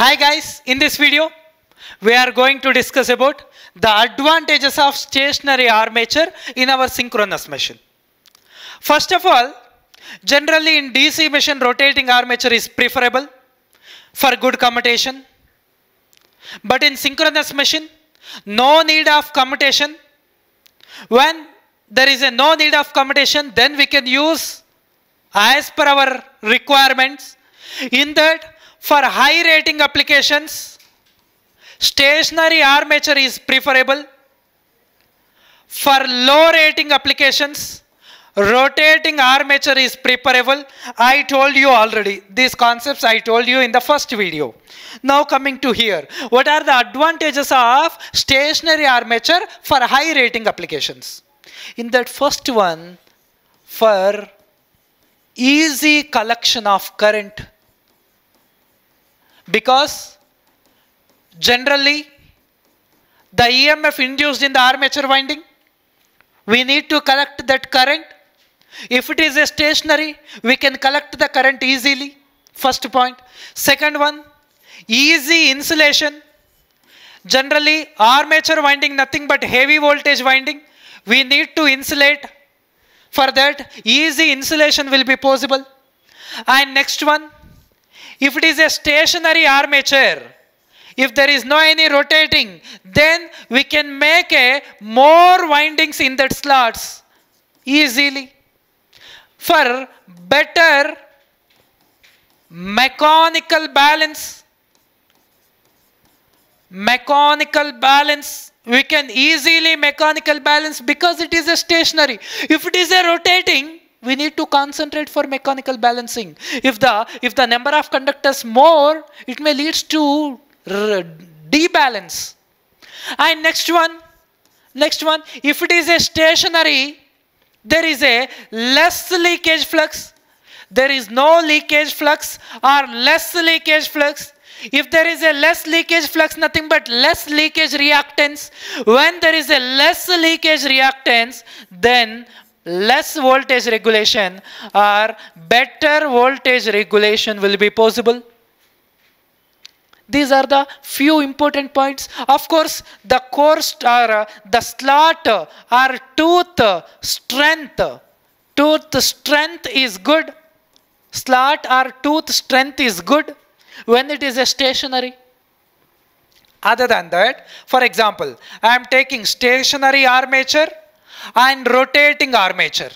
Hi guys, in this video, we are going to discuss about the advantages of stationary armature in our synchronous machine. First of all, generally in DC machine, rotating armature is preferable for good commutation. But in synchronous machine, no need of commutation. When there is a no need of commutation, then we can use as per our requirements. In that, for high rating applications, stationary armature is preferable. For low rating applications, rotating armature is preferable. I told you already, these concepts I told you in the first video. Now coming to here, what are the advantages of stationary armature for high rating applications? In that first one, for easy collection of current because generally the EMF induced in the armature winding we need to collect that current. If it is a stationary we can collect the current easily. First point. Second one easy insulation. Generally armature winding nothing but heavy voltage winding. We need to insulate. For that easy insulation will be possible. And next one if it is a stationary armature if there is no any rotating then we can make a more windings in that slots easily. For better mechanical balance mechanical balance we can easily mechanical balance because it is a stationary. If it is a rotating we need to concentrate for mechanical balancing. If the if the number of conductors more it may leads to debalance. And next one next one if it is a stationary there is a less leakage flux. There is no leakage flux or less leakage flux. If there is a less leakage flux nothing but less leakage reactance. When there is a less leakage reactance then less voltage regulation or better voltage regulation will be possible? These are the few important points. Of course the core or uh, the slot or tooth strength. Tooth strength is good. Slot or tooth strength is good when it is a stationary. Other than that for example i am taking stationary armature and rotating armature.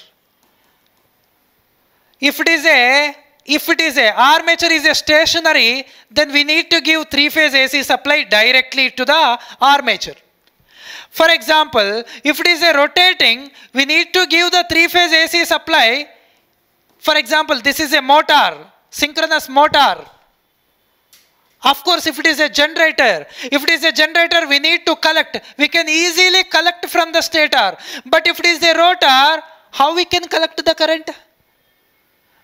If it is a if it is a armature is a stationary then we need to give three phase AC supply directly to the armature. For example if it is a rotating we need to give the three phase AC supply. For example this is a motor synchronous motor of course, if it is a generator, if it is a generator, we need to collect. We can easily collect from the stator. But if it is a rotor, how we can collect the current?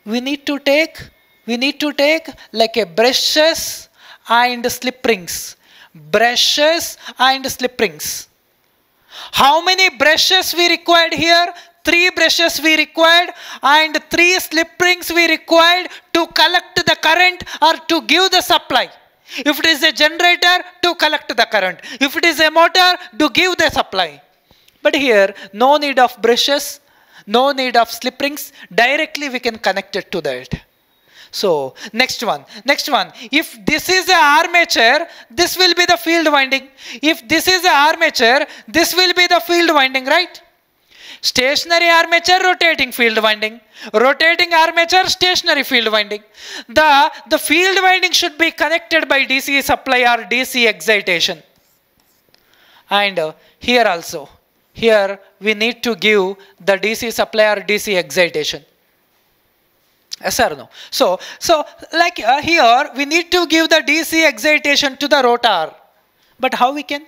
We need to take, we need to take like a brushes and slip rings. Brushes and slip rings. How many brushes we required here? Three brushes we required and three slip rings we required to collect the current or to give the supply. If it is a generator, to collect the current. If it is a motor, to give the supply. But here, no need of brushes, no need of slip rings. Directly we can connect it to that. So, next one. Next one. If this is a armature, this will be the field winding. If this is a armature, this will be the field winding, right? Stationary armature, rotating field winding. Rotating armature, stationary field winding. The, the field winding should be connected by DC supply or DC excitation. And uh, here also, here we need to give the DC supply or DC excitation. Yes or no? So, so like uh, here, we need to give the DC excitation to the rotor. But how we can?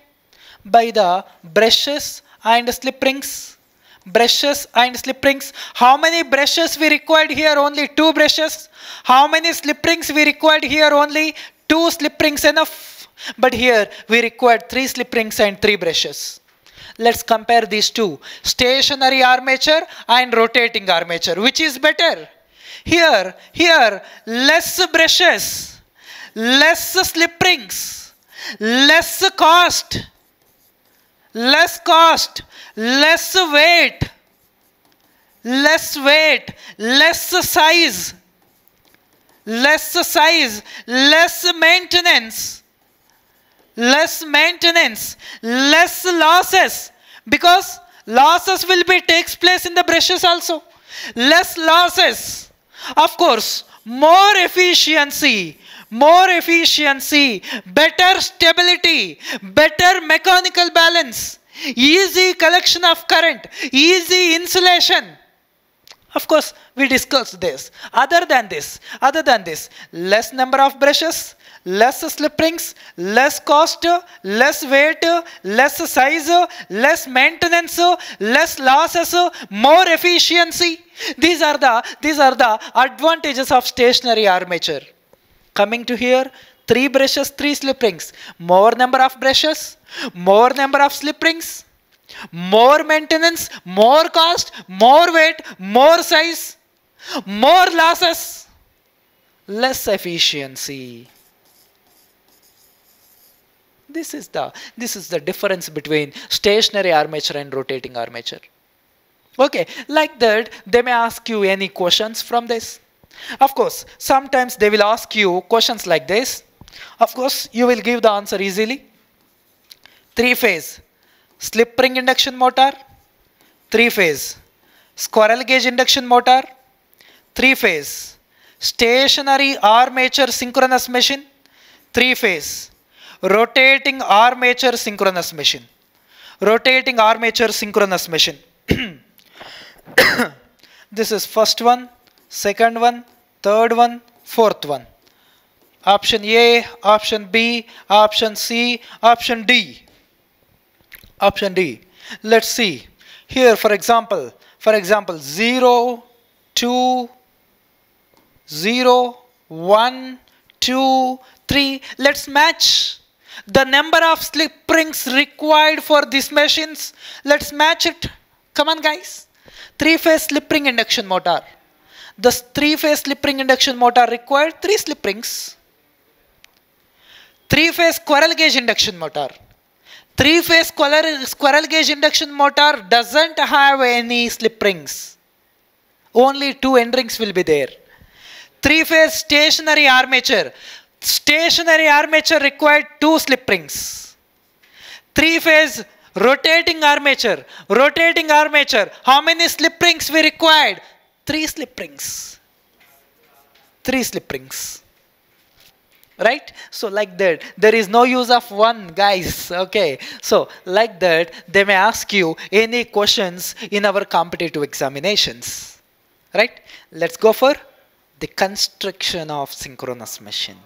By the brushes and slip rings brushes and slip rings. How many brushes we required here? Only two brushes. How many slip rings we required here? Only two slip rings enough. But here we required three slip rings and three brushes. Let's compare these two. Stationary armature and rotating armature. Which is better? Here, here, less brushes. less slip rings, less cost, less cost, less weight, less weight, less size, less size, less maintenance, less maintenance, less losses because losses will be takes place in the brushes also. Less losses. Of course, more efficiency, more efficiency, better stability, better mechanical balance, easy collection of current, easy insulation. Of course, we discussed this. Other than this, other than this, less number of brushes, less slip rings, less cost, less weight, less size, less maintenance, less losses, more efficiency. These are the these are the advantages of stationary armature. Coming to here, three brushes, three slip rings. More number of brushes, more number of slip rings, more maintenance, more cost, more weight, more size, more losses, less efficiency. This is the this is the difference between stationary armature and rotating armature. Okay, like that, they may ask you any questions from this. Of course, sometimes they will ask you questions like this. Of course, you will give the answer easily. Three phase. Slip ring induction motor, three phase. Squirrel cage induction motor, three phase. Stationary armature synchronous machine, three phase. Rotating armature synchronous machine, rotating armature synchronous machine. this is first one, second one, third one, fourth one. Option A, option B, option C, option D. Option D. Let's see. Here, for example, for example, 0, 2, 0, 1, 2, 3. Let's match the number of slip rings required for these machines. Let's match it. Come on, guys. Three-phase slip ring induction motor. The three-phase slip ring induction motor required three slip rings. Three-phase squirrel cage induction motor Three phase squirrel cage induction motor doesn't have any slip rings. Only two end rings will be there. Three phase stationary armature. Stationary armature required two slip rings. Three phase rotating armature. Rotating armature. How many slip rings we required? Three slip rings. Three slip rings. Right? So like that. There is no use of one guys. Okay. So like that they may ask you any questions in our competitive examinations. Right? Let's go for the construction of synchronous machine